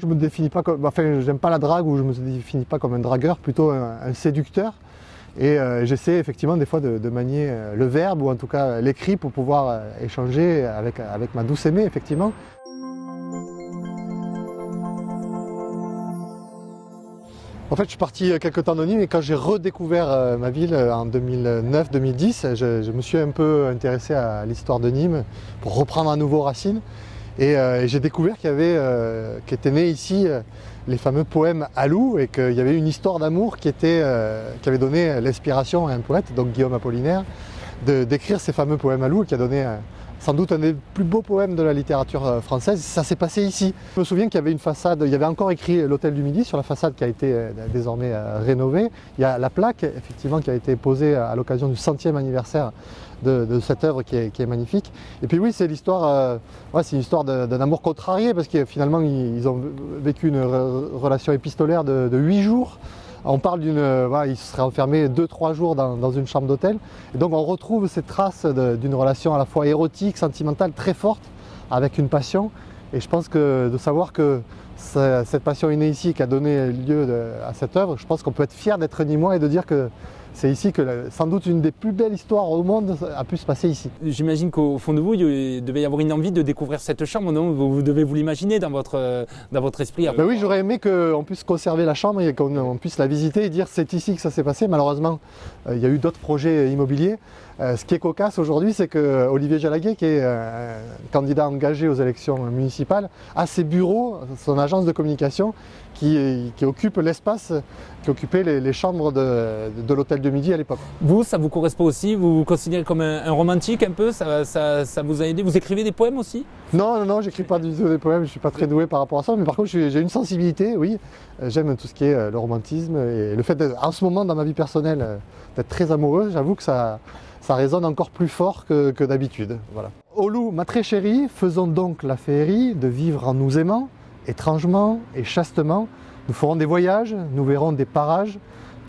Je me définis pas comme, enfin, j'aime pas la drague ou je me définis pas comme un dragueur, plutôt un, séducteur. Et euh, j'essaie effectivement des fois de, manier euh, le verbe ou en tout cas l'écrit pour pouvoir euh, échanger avec, avec ma douce aimée, effectivement. En fait, je suis parti quelques temps de Nîmes et quand j'ai redécouvert ma ville en 2009-2010, je, je, me suis un peu intéressé à l'histoire de Nîmes pour reprendre à nouveau racine. Et, euh, j'ai découvert qu'il y avait, euh, qu'étaient nés ici euh, les fameux poèmes Alou et qu'il y avait une histoire d'amour qui, était, qui avait donné l'inspiration à un poète, donc Guillaume Apollinaire, d'écrire ces fameux poèmes Alou qui a donné sans doute un des plus beaux poèmes de la littérature euh, française. Ça s'est passé ici. Je me souviens qu'il y avait une façade, il y avait encore écrit l'Hôtel du Midi sur la façade qui a été euh, désormais euh, rénovée. Il y a la plaque, effectivement, qui a été posée à l'occasion du centième anniversaire de, cette œuvre qui est, magnifique. Et puis oui, c'est l'histoire, c'est l'histoire d'un amour contrarié parce que finalement ils, ont vécu une relation épistolaire de huit jours. On parle d'une, euh, voilà, il serait enfermé 2-3 jours dans, une chambre d'hôtel. Et donc on retrouve ces traces d'une relation à la fois érotique, sentimentale, très forte, avec une passion. Et je pense que de savoir que cette passion est née ici, qui a donné lieu à cette œuvre, je pense qu'on peut être fier d'être nîmois et de dire que c'est ici que sans doute une des plus belles histoires au monde a pu se passer ici. J'imagine qu'au fond de vous, il devait y avoir une envie de découvrir cette chambre, non? Vous, vous, devez vous l'imaginer dans votre, dans votre esprit. Ben oui, j'aurais aimé qu'on puisse conserver la chambre et qu'on puisse la visiter et dire c'est ici que ça s'est passé. Malheureusement, euh, il y a eu d'autres projets immobiliers. Euh, ce qui est cocasse aujourd'hui, c'est que Olivier Jalaguet, qui est euh, candidat engagé aux élections municipales, a ses bureaux, son agence de communication, qui, qui occupe l'espace qui occupait les, les chambres de, de l'hôtel de midi à l'époque. Vous, ça vous correspond aussi? Vous vous considérez comme un, un romantique un peu? Ça, ça, ça, vous a aidé? Vous écrivez des poèmes aussi? Non, non, non, j'écris pas du tout des poèmes, je suis pas très doué par rapport à ça, mais par contre j'ai une sensibilité, oui. J'aime tout ce qui est le romantisme et le fait d'être, en ce moment dans ma vie personnelle, d'être très amoureux, j'avoue que ça ça résonne encore plus fort que, que d'habitude. Voilà. Olou, ma très chérie, faisons donc la féerie de vivre en nous aimant, étrangement et chastement. Nous ferons des voyages, nous verrons des parages,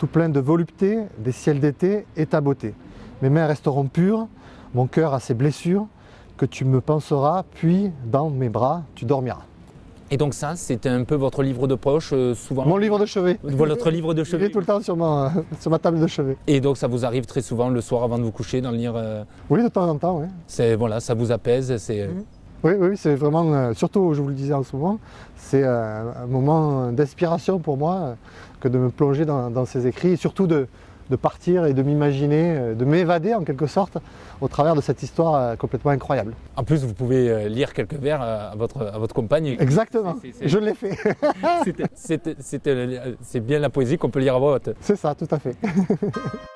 tout plein de volupté, des ciels d'été et ta beauté. Mes mains resteront pures, mon cœur a ses blessures, que tu me penseras, puis dans mes bras tu dormiras. Et donc ça, c'est un peu votre livre de poche, euh, souvent Mon livre de chevet. Votre livre de chevet Il est tout le temps sur ma, sur ma table de chevet. Et donc ça vous arrive très souvent le soir avant de vous coucher d'en lire euh... Oui, de temps en temps, oui. C'est, voilà, ça vous apaise, c'est... Mmh. Oui, oui, c'est vraiment, euh, surtout, je vous le disais en ce moment, c'est euh, un moment d'inspiration pour moi euh, que de me plonger dans, dans ces écrits, et surtout de, de partir et de m'imaginer, de m'évader en quelque sorte au travers de cette histoire complètement incroyable. En plus, vous pouvez lire quelques vers à votre, à votre compagne. Exactement, c est, c est, je l'ai fait. c'est bien la poésie qu'on peut lire à haute. C'est ça, tout à fait.